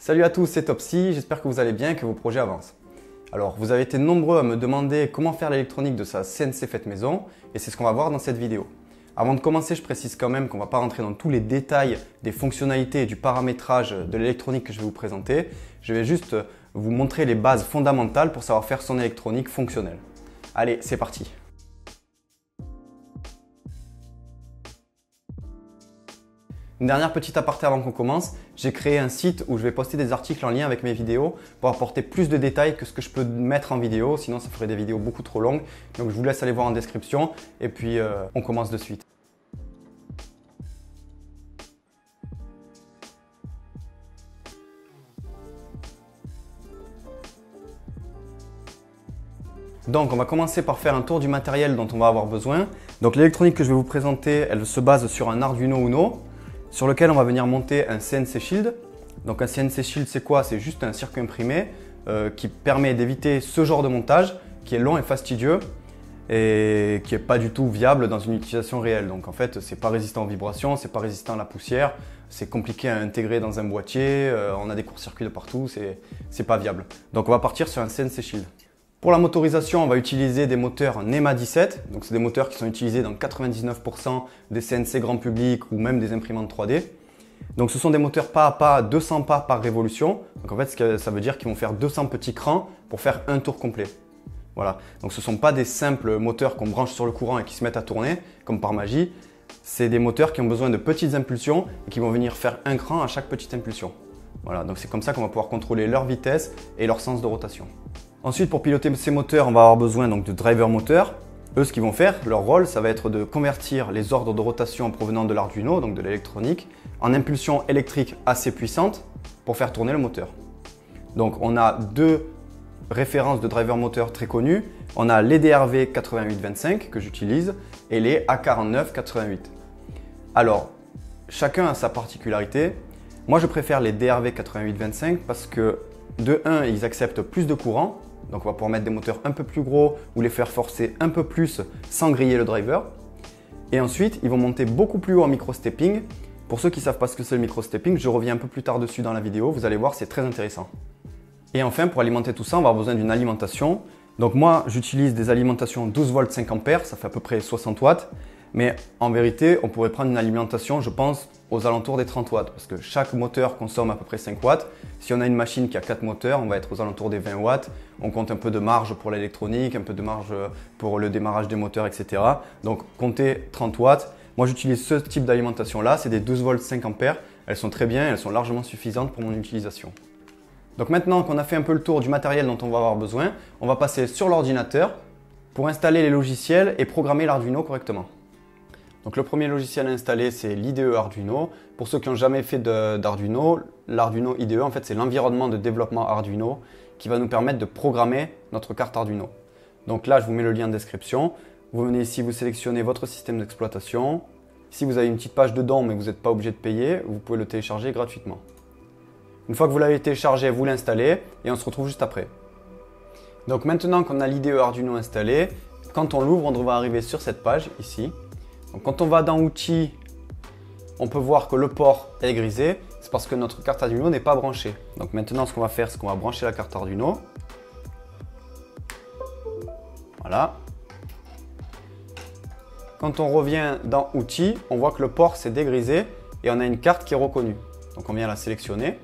Salut à tous, c'est Topsy, j'espère que vous allez bien et que vos projets avancent. Alors, vous avez été nombreux à me demander comment faire l'électronique de sa CNC faite maison et c'est ce qu'on va voir dans cette vidéo. Avant de commencer, je précise quand même qu'on ne va pas rentrer dans tous les détails des fonctionnalités et du paramétrage de l'électronique que je vais vous présenter. Je vais juste vous montrer les bases fondamentales pour savoir faire son électronique fonctionnelle. Allez, c'est parti Une dernière petite aparté avant qu'on commence, j'ai créé un site où je vais poster des articles en lien avec mes vidéos pour apporter plus de détails que ce que je peux mettre en vidéo, sinon ça ferait des vidéos beaucoup trop longues. Donc je vous laisse aller voir en description et puis euh, on commence de suite. Donc on va commencer par faire un tour du matériel dont on va avoir besoin. Donc l'électronique que je vais vous présenter, elle se base sur un Arduino Uno sur lequel on va venir monter un CNC Shield. Donc un CNC Shield, c'est quoi? C'est juste un circuit imprimé euh, qui permet d'éviter ce genre de montage qui est long et fastidieux et qui n'est pas du tout viable dans une utilisation réelle. Donc en fait, c'est pas résistant aux vibrations, c'est pas résistant à la poussière, c'est compliqué à intégrer dans un boîtier, euh, on a des courts-circuits de partout, c'est pas viable. Donc on va partir sur un CNC Shield. Pour la motorisation, on va utiliser des moteurs NEMA 17. Donc c'est des moteurs qui sont utilisés dans 99% des CNC grand public ou même des imprimantes 3D. Donc ce sont des moteurs pas à pas, 200 pas par révolution. Donc en fait, ça veut dire qu'ils vont faire 200 petits crans pour faire un tour complet. Voilà. Donc ce ne sont pas des simples moteurs qu'on branche sur le courant et qui se mettent à tourner comme par magie. C'est des moteurs qui ont besoin de petites impulsions et qui vont venir faire un cran à chaque petite impulsion. Voilà. Donc c'est comme ça qu'on va pouvoir contrôler leur vitesse et leur sens de rotation. Ensuite, pour piloter ces moteurs, on va avoir besoin donc, de driver moteurs. Eux, ce qu'ils vont faire, leur rôle, ça va être de convertir les ordres de rotation provenant de l'Arduino, donc de l'électronique, en impulsions électriques assez puissantes pour faire tourner le moteur. Donc on a deux références de driver moteurs très connues. On a les DRV 8825 que j'utilise et les A4988. Alors, chacun a sa particularité. Moi, je préfère les DRV 8825 parce que de 1, ils acceptent plus de courant, donc on va pouvoir mettre des moteurs un peu plus gros ou les faire forcer un peu plus sans griller le driver. Et ensuite, ils vont monter beaucoup plus haut en micro-stepping. Pour ceux qui ne savent pas ce que c'est le micro-stepping, je reviens un peu plus tard dessus dans la vidéo, vous allez voir, c'est très intéressant. Et enfin, pour alimenter tout ça, on va avoir besoin d'une alimentation. Donc moi, j'utilise des alimentations 12 volts 5 ampères, ça fait à peu près 60 watts. Mais en vérité, on pourrait prendre une alimentation, je pense, aux alentours des 30 watts, parce que chaque moteur consomme à peu près 5 watts. Si on a une machine qui a 4 moteurs, on va être aux alentours des 20 watts. On compte un peu de marge pour l'électronique, un peu de marge pour le démarrage des moteurs, etc. Donc comptez 30 watts. Moi j'utilise ce type d'alimentation là, c'est des 12 volts 5 ampères. Elles sont très bien, elles sont largement suffisantes pour mon utilisation. Donc maintenant qu'on a fait un peu le tour du matériel dont on va avoir besoin, on va passer sur l'ordinateur pour installer les logiciels et programmer l'Arduino correctement. Donc le premier logiciel à installer, c'est l'IDE Arduino. Pour ceux qui n'ont jamais fait d'Arduino, l'Arduino IDE, en fait, c'est l'environnement de développement Arduino qui va nous permettre de programmer notre carte Arduino. Donc là, je vous mets le lien en description. Vous venez ici, vous sélectionnez votre système d'exploitation. Si vous avez une petite page dedans, mais vous n'êtes pas obligé de payer, vous pouvez le télécharger gratuitement. Une fois que vous l'avez téléchargé, vous l'installez et on se retrouve juste après. Donc maintenant qu'on a l'IDE Arduino installé, quand on l'ouvre, on devrait arriver sur cette page ici quand on va dans Outils, on peut voir que le port est grisé. C'est parce que notre carte Arduino n'est pas branchée. Donc maintenant, ce qu'on va faire, c'est qu'on va brancher la carte Arduino. Voilà. Quand on revient dans Outils, on voit que le port s'est dégrisé et on a une carte qui est reconnue. Donc on vient la sélectionner.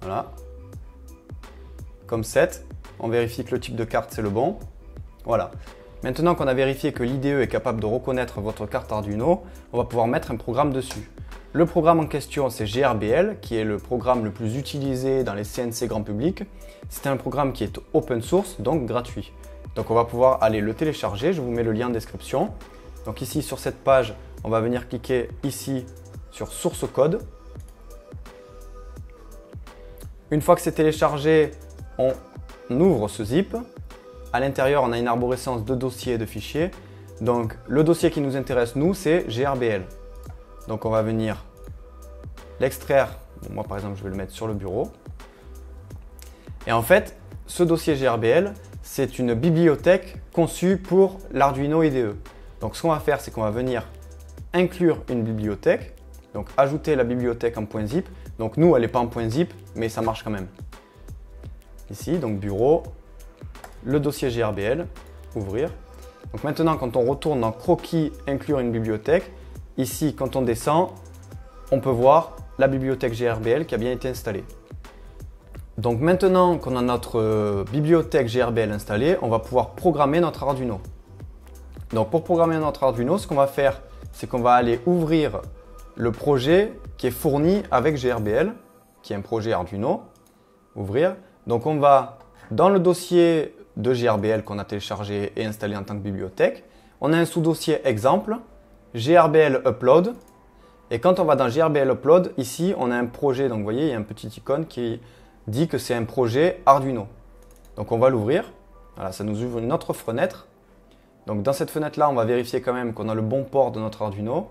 Voilà. Comme 7. On vérifie que le type de carte c'est le bon. Voilà. Maintenant qu'on a vérifié que l'IDE est capable de reconnaître votre carte Arduino, on va pouvoir mettre un programme dessus. Le programme en question, c'est GRBL, qui est le programme le plus utilisé dans les CNC grand public. C'est un programme qui est open source, donc gratuit. Donc on va pouvoir aller le télécharger, je vous mets le lien en description. Donc ici sur cette page, on va venir cliquer ici sur source code. Une fois que c'est téléchargé, on ouvre ce zip. À l'intérieur, on a une arborescence de dossiers et de fichiers. Donc le dossier qui nous intéresse, nous, c'est GRBL. Donc on va venir l'extraire. moi, par exemple, je vais le mettre sur le bureau. Et en fait, ce dossier GRBL, c'est une bibliothèque conçue pour l'Arduino IDE. Donc ce qu'on va faire, c'est qu'on va venir inclure une bibliothèque, donc ajouter la bibliothèque en point .zip. Donc nous, elle n'est pas en point zip, mais ça marche quand même. Ici, donc bureau, le dossier GRBL, ouvrir. Donc maintenant, quand on retourne dans croquis, inclure une bibliothèque, ici, quand on descend, on peut voir la bibliothèque GRBL qui a bien été installée. Donc maintenant qu'on a notre euh, bibliothèque GRBL installée, on va pouvoir programmer notre Arduino. Donc pour programmer notre Arduino, ce qu'on va faire, c'est qu'on va aller ouvrir le projet qui est fourni avec GRBL, qui est un projet Arduino. Ouvrir. Donc on va dans le dossier de GRBL qu'on a téléchargé et installé en tant que bibliothèque, on a un sous-dossier exemple, GRBL Upload. Et quand on va dans GRBL Upload, ici on a un projet, donc vous voyez, il y a un petit icône qui dit que c'est un projet Arduino. Donc on va l'ouvrir. Voilà, ça nous ouvre une autre fenêtre. Donc dans cette fenêtre-là, on va vérifier quand même qu'on a le bon port de notre Arduino.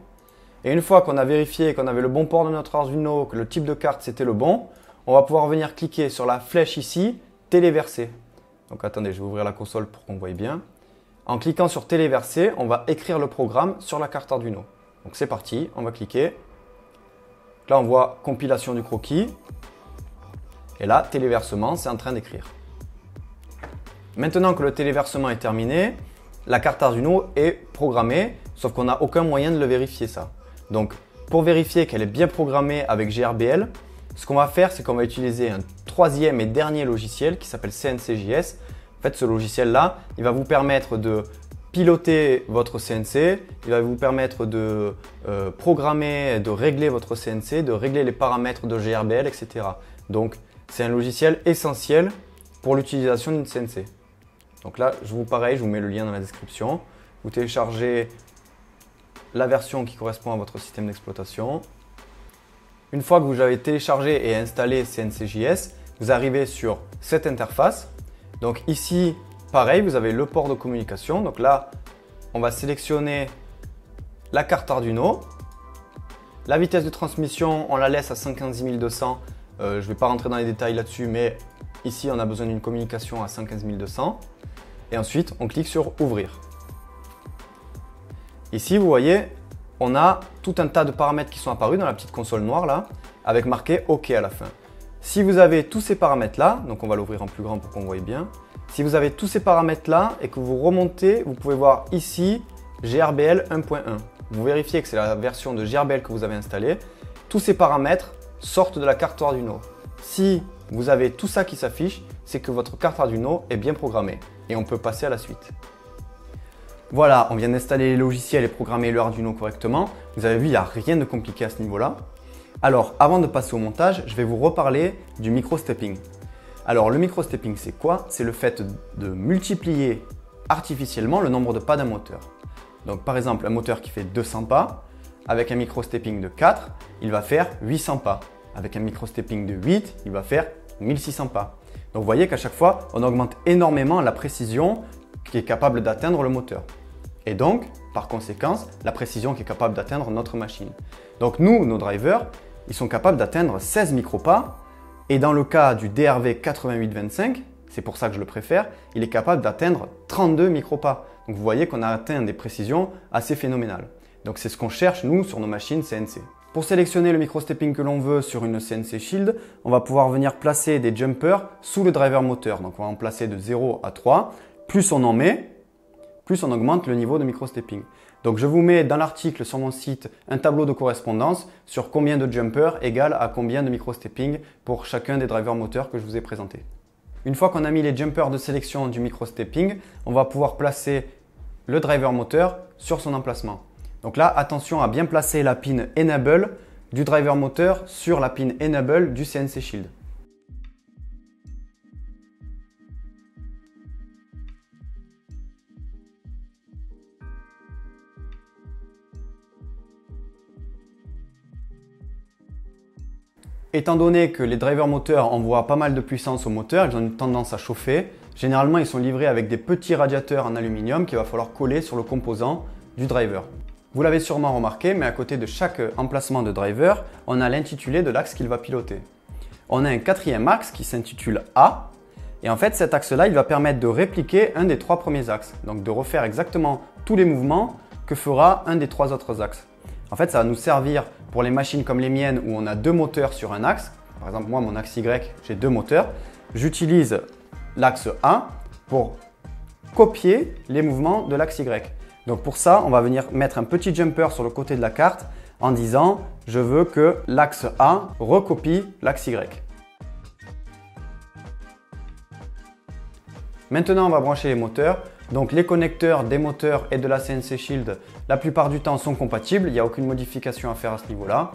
Et une fois qu'on a vérifié qu'on avait le bon port de notre Arduino, que le type de carte c'était le bon, on va pouvoir venir cliquer sur la flèche ici, téléverser. Donc attendez, je vais ouvrir la console pour qu'on voit bien. En cliquant sur téléverser, on va écrire le programme sur la carte Arduino. Donc c'est parti, on va cliquer. Là on voit compilation du croquis. Et là, téléversement, c'est en train d'écrire. Maintenant que le téléversement est terminé, la carte Arduino est programmée, sauf qu'on n'a aucun moyen de le vérifier ça. Donc pour vérifier qu'elle est bien programmée avec GRBL, ce qu'on va faire, c'est qu'on va utiliser un troisième et dernier logiciel qui s'appelle CNCJS. En fait, ce logiciel-là, il va vous permettre de piloter votre CNC, il va vous permettre de euh, programmer, de régler votre CNC, de régler les paramètres de GRBL, etc. Donc, c'est un logiciel essentiel pour l'utilisation d'une CNC. Donc là, je vous pareil, je vous mets le lien dans la description. Vous téléchargez la version qui correspond à votre système d'exploitation. Une fois que vous avez téléchargé et installé CNCJS, vous arrivez sur cette interface. Donc ici, pareil, vous avez le port de communication. Donc là, on va sélectionner la carte Arduino. La vitesse de transmission, on la laisse à 15200. Euh, je ne vais pas rentrer dans les détails là-dessus, mais ici, on a besoin d'une communication à 15200. Et ensuite, on clique sur Ouvrir. Ici, vous voyez, on a tout un tas de paramètres qui sont apparus dans la petite console noire là, avec marqué OK à la fin. Si vous avez tous ces paramètres là, donc on va l'ouvrir en plus grand pour qu'on voit bien. Si vous avez tous ces paramètres là et que vous remontez, vous pouvez voir ici GRBL 1.1. Vous vérifiez que c'est la version de GRBL que vous avez installée. Tous ces paramètres sortent de la carte Arduino. Si vous avez tout ça qui s'affiche, c'est que votre carte Arduino est bien programmée et on peut passer à la suite. Voilà, on vient d'installer les logiciels et programmer le Arduino correctement. Vous avez vu, il n'y a rien de compliqué à ce niveau-là. Alors, avant de passer au montage, je vais vous reparler du micro-stepping. Alors, le micro-stepping, c'est quoi? C'est le fait de multiplier artificiellement le nombre de pas d'un moteur. Donc, par exemple, un moteur qui fait 200 pas, avec un micro-stepping de 4, il va faire 800 pas. Avec un micro-stepping de 8, il va faire 1600 pas. Donc, vous voyez qu'à chaque fois, on augmente énormément la précision qui est capable d'atteindre le moteur. Et donc, par conséquence, la précision qui est capable d'atteindre notre machine. Donc nous, nos drivers, ils sont capables d'atteindre 16 micropas. Et dans le cas du DRV 8825, c'est pour ça que je le préfère, il est capable d'atteindre 32 micropas. Donc vous voyez qu'on a atteint des précisions assez phénoménales. Donc c'est ce qu'on cherche nous sur nos machines CNC. Pour sélectionner le micro-stepping que l'on veut sur une CNC Shield, on va pouvoir venir placer des jumpers sous le driver moteur. Donc on va en placer de 0 à 3. Plus on en met, plus on augmente le niveau de micro-stepping. Donc je vous mets dans l'article sur mon site un tableau de correspondance sur combien de jumpers égale à combien de micro-stepping pour chacun des drivers moteurs que je vous ai présentés. Une fois qu'on a mis les jumpers de sélection du micro-stepping, on va pouvoir placer le driver moteur sur son emplacement. Donc là, attention à bien placer la pin Enable du driver moteur sur la pin Enable du CNC Shield. Étant donné que les drivers moteurs envoient pas mal de puissance au moteur, ils ont une tendance à chauffer. Généralement, ils sont livrés avec des petits radiateurs en aluminium qu'il va falloir coller sur le composant du driver. Vous l'avez sûrement remarqué, mais à côté de chaque emplacement de driver, on a l'intitulé de l'axe qu'il va piloter. On a un quatrième axe qui s'intitule A, et en fait cet axe-là, il va permettre de répliquer un des trois premiers axes, donc de refaire exactement tous les mouvements que fera un des trois autres axes. En fait, ça va nous servir pour les machines comme les miennes où on a deux moteurs sur un axe. Par exemple, moi, mon axe Y, j'ai deux moteurs. J'utilise l'axe A pour copier les mouvements de l'axe Y. Donc pour ça, on va venir mettre un petit jumper sur le côté de la carte en disant je veux que l'axe A recopie l'axe Y. Maintenant, on va brancher les moteurs. Donc les connecteurs des moteurs et de la CNC Shield, la plupart du temps sont compatibles. Il n'y a aucune modification à faire à ce niveau-là.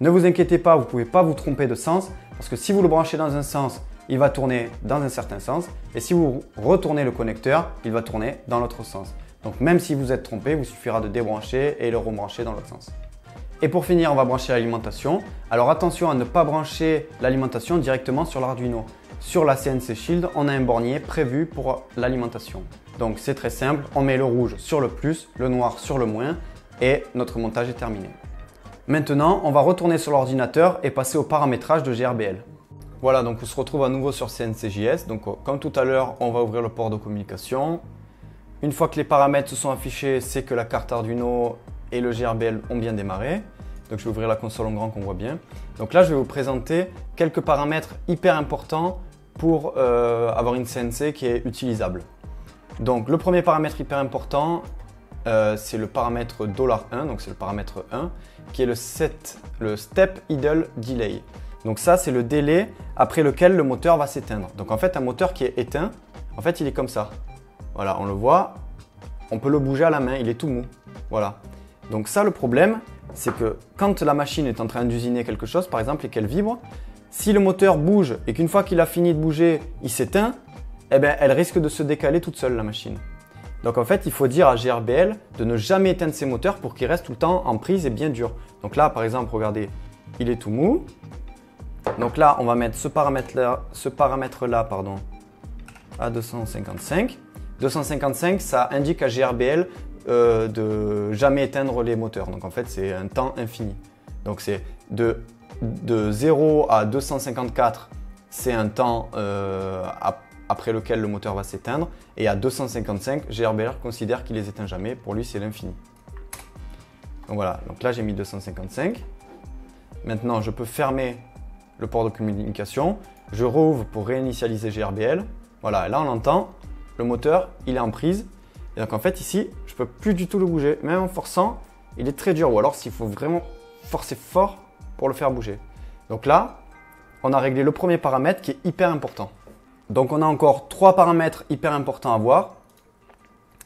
Ne vous inquiétez pas, vous ne pouvez pas vous tromper de sens parce que si vous le branchez dans un sens, il va tourner dans un certain sens. Et si vous retournez le connecteur, il va tourner dans l'autre sens. Donc même si vous êtes trompé, vous suffira de débrancher et le rebrancher dans l'autre sens. Et pour finir, on va brancher l'alimentation. Alors attention à ne pas brancher l'alimentation directement sur l'Arduino. Sur la CNC Shield, on a un bornier prévu pour l'alimentation. Donc c'est très simple, on met le rouge sur le plus, le noir sur le moins et notre montage est terminé. Maintenant, on va retourner sur l'ordinateur et passer au paramétrage de GRBL. Voilà, donc on se retrouve à nouveau sur CNCJS. Donc comme tout à l'heure, on va ouvrir le port de communication. Une fois que les paramètres se sont affichés, c'est que la carte Arduino et le GRBL ont bien démarré. Donc je vais ouvrir la console en grand qu'on voit bien. Donc là, je vais vous présenter quelques paramètres hyper importants pour euh, avoir une CNC qui est utilisable. Donc le premier paramètre hyper important, euh, c'est le paramètre $1, donc c'est le paramètre 1, qui est le, set, le Step Idle Delay. Donc ça, c'est le délai après lequel le moteur va s'éteindre. Donc en fait, un moteur qui est éteint, en fait, il est comme ça. Voilà, on le voit, on peut le bouger à la main, il est tout mou. Voilà. Donc ça, le problème, c'est que quand la machine est en train d'usiner quelque chose, par exemple, et qu'elle vibre, si le moteur bouge et qu'une fois qu'il a fini de bouger, il s'éteint, eh bien, elle risque de se décaler toute seule, la machine. Donc en fait, il faut dire à GRBL de ne jamais éteindre ses moteurs pour qu'il reste tout le temps en prise et bien dur. Donc là, par exemple, regardez, il est tout mou. Donc là, on va mettre ce paramètre-là paramètre -là, pardon, à 255. 255, ça indique à GRBL euh, de jamais éteindre les moteurs. Donc en fait, c'est un temps infini. Donc c'est de, de 0 à 254, c'est un temps euh, après lequel le moteur va s'éteindre. Et à 255, GRBL considère qu'il les éteint jamais. Pour lui, c'est l'infini. Donc voilà, donc là j'ai mis 255. Maintenant, je peux fermer le port de communication. Je rouvre pour réinitialiser GRBL. Voilà, là on entend, le moteur, il est en prise. Et donc en fait ici, je peux plus du tout le bouger. Même en forçant, il est très dur. Ou alors s'il faut vraiment forcer fort pour le faire bouger. Donc là, on a réglé le premier paramètre qui est hyper important. Donc on a encore trois paramètres hyper importants à voir.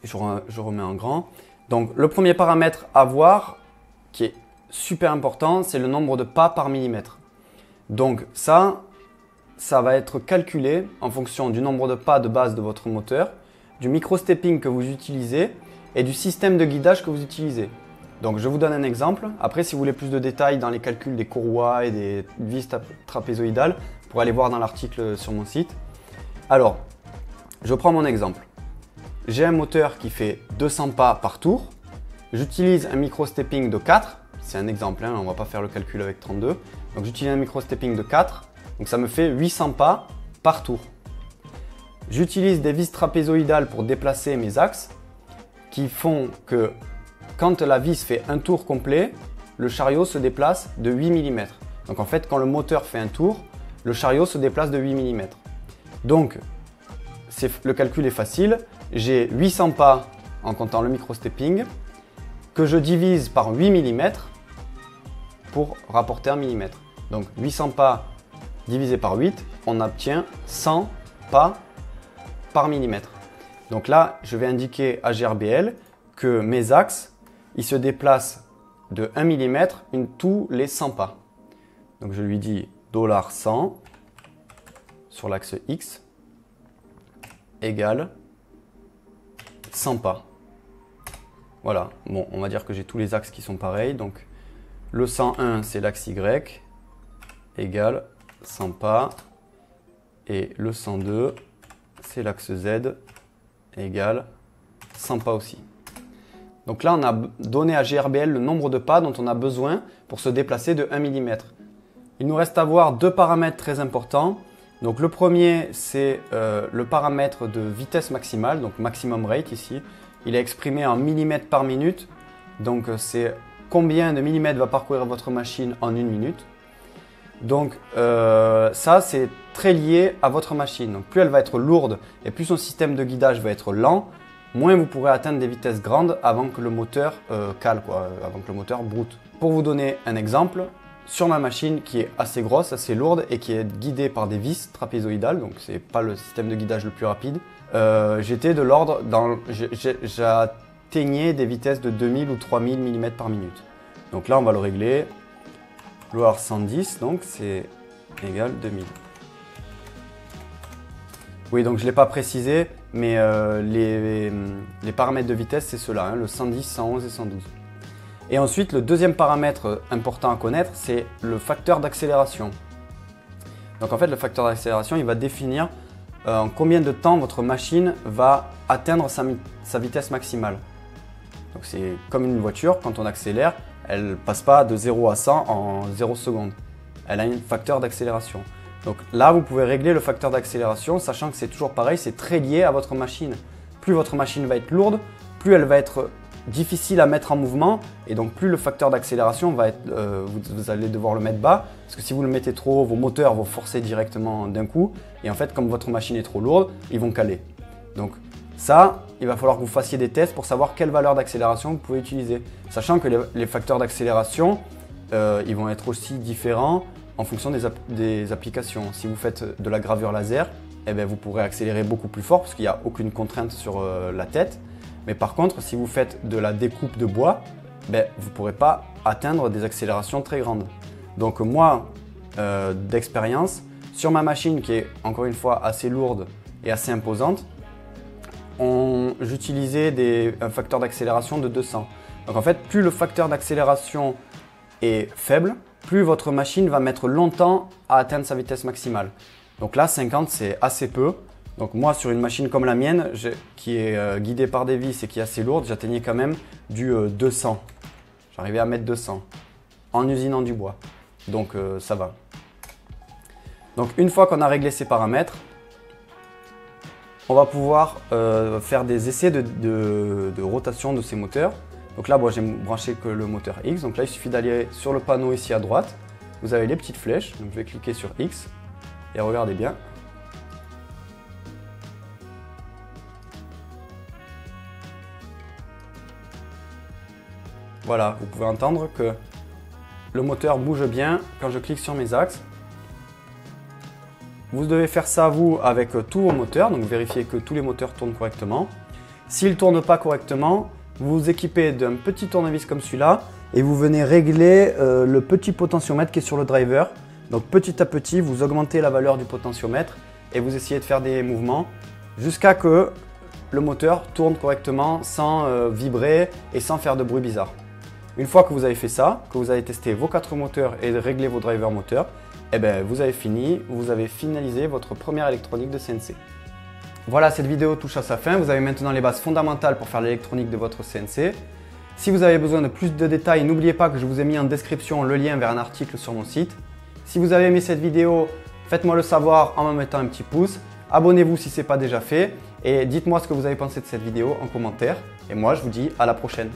Je, je remets en grand. Donc le premier paramètre à voir, qui est super important, c'est le nombre de pas par millimètre. Donc ça, ça va être calculé en fonction du nombre de pas de base de votre moteur, du micro-stepping que vous utilisez et du système de guidage que vous utilisez. Donc je vous donne un exemple. Après, si vous voulez plus de détails dans les calculs des courroies et des vis trapézoïdales, vous pourrez aller voir dans l'article sur mon site. Alors, je prends mon exemple. J'ai un moteur qui fait 200 pas par tour. J'utilise un micro-stepping de 4. C'est un exemple, hein, on ne va pas faire le calcul avec 32. Donc j'utilise un micro-stepping de 4. Donc ça me fait 800 pas par tour. J'utilise des vis trapézoïdales pour déplacer mes axes qui font que quand la vis fait un tour complet, le chariot se déplace de 8 mm. Donc en fait, quand le moteur fait un tour, le chariot se déplace de 8 mm. Donc, le calcul est facile. J'ai 800 pas en comptant le micro-stepping que je divise par 8 mm pour rapporter un millimètre. Donc 800 pas divisé par 8, on obtient 100 pas par millimètre. Donc là, je vais indiquer à GRBL que mes axes, ils se déplacent de 1 mm tous les 100 pas. Donc je lui dis $100 sur l'axe X égale 100 pas. Voilà, bon, on va dire que j'ai tous les axes qui sont pareils. Donc le 101, c'est l'axe Y égale 100 pas. Et le 102, c'est l'axe Z égale 100 pas aussi. Donc là, on a donné à GRBL le nombre de pas dont on a besoin pour se déplacer de 1 mm. Il nous reste à voir deux paramètres très importants. Donc le premier, c'est euh, le paramètre de vitesse maximale, donc maximum rate ici. Il est exprimé en millimètres par minute. Donc euh, c'est combien de millimètres va parcourir votre machine en une minute. Donc euh, ça, c'est très lié à votre machine. Donc plus elle va être lourde et plus son système de guidage va être lent, moins vous pourrez atteindre des vitesses grandes avant que le moteur euh, cale, quoi, avant que le moteur broute. Pour vous donner un exemple, sur ma machine qui est assez grosse, assez lourde et qui est guidée par des vis trapézoïdales, donc c'est pas le système de guidage le plus rapide, euh, j'étais de l'ordre, j'atteignais des vitesses de 2000 ou 3000 mm par minute. Donc là on va le régler, loire 110, donc c'est égal 2000. Oui, donc je ne l'ai pas précisé, mais euh, les, paramètres de vitesse, c'est cela, hein, le 110, 111 et 112. Et ensuite, le deuxième paramètre important à connaître, c'est le facteur d'accélération. Donc en fait, le facteur d'accélération, il va définir euh, en combien de temps votre machine va atteindre sa, vitesse maximale. Donc c'est comme une voiture, quand on accélère, elle passe pas de 0 à 100 en 0 secondes. Elle a un facteur d'accélération. Donc là, vous pouvez régler le facteur d'accélération, sachant que c'est toujours pareil, c'est très lié à votre machine. Plus votre machine va être lourde, plus elle va être difficile à mettre en mouvement et donc plus le facteur d'accélération va être, euh, vous, allez devoir le mettre bas parce que si vous le mettez trop haut, vos moteurs vont forcer directement d'un coup et en fait comme votre machine est trop lourde, ils vont caler. Donc ça, il va falloir que vous fassiez des tests pour savoir quelle valeur d'accélération vous pouvez utiliser. Sachant que les, facteurs d'accélération, euh, ils vont être aussi différents en fonction des, applications. Si vous faites de la gravure laser, eh bien, vous pourrez accélérer beaucoup plus fort parce qu'il n'y a aucune contrainte sur euh, la tête. Mais par contre, si vous faites de la découpe de bois, ben, vous ne pourrez pas atteindre des accélérations très grandes. Donc moi, euh, d'expérience, sur ma machine qui est encore une fois assez lourde et assez imposante, j'utilisais un facteur d'accélération de 200. Donc en fait, plus le facteur d'accélération est faible, plus votre machine va mettre longtemps à atteindre sa vitesse maximale. Donc là, 50, c'est assez peu. Donc moi, sur une machine comme la mienne, qui est euh, guidée par des vis et qui est assez lourde, j'atteignais quand même du 200. Euh, J'arrivais à mettre 200 en usinant du bois. Donc euh, ça va. Donc une fois qu'on a réglé ces paramètres, on va pouvoir faire des essais de, rotation de ces moteurs. Donc là, moi j'ai branché que le moteur X. Donc là, il suffit d'aller sur le panneau ici à droite. Vous avez les petites flèches. Donc je vais cliquer sur X. Et regardez bien, Voilà, vous pouvez entendre que le moteur bouge bien quand je clique sur mes axes. Vous devez faire ça vous avec tous vos moteurs, donc vérifiez que tous les moteurs tournent correctement. S'ils ne tournent pas correctement, vous vous équipez d'un petit tournevis comme celui-là et vous venez régler euh, le petit potentiomètre qui est sur le driver. Donc petit à petit, vous augmentez la valeur du potentiomètre et vous essayez de faire des mouvements jusqu'à que le moteur tourne correctement sans euh, vibrer et sans faire de bruit bizarre. Une fois que vous avez fait ça, que vous avez testé vos quatre moteurs et réglé vos drivers moteurs, eh ben, vous avez fini, vous avez finalisé votre première électronique de CNC. Voilà, cette vidéo touche à sa fin. Vous avez maintenant les bases fondamentales pour faire l'électronique de votre CNC. Si vous avez besoin de plus de détails, n'oubliez pas que je vous ai mis en description le lien vers un article sur mon site. Si vous avez aimé cette vidéo, faites-moi le savoir en me mettant un petit pouce. Abonnez-vous si ce n'est pas déjà fait et dites-moi ce que vous avez pensé de cette vidéo en commentaire. Et moi, je vous dis à la prochaine.